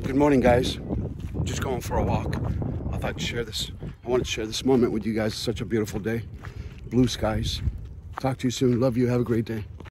Good morning, guys. Just going for a walk. I thought to share this. I wanted to share this moment with you guys. It's such a beautiful day. Blue skies. Talk to you soon. Love you. Have a great day.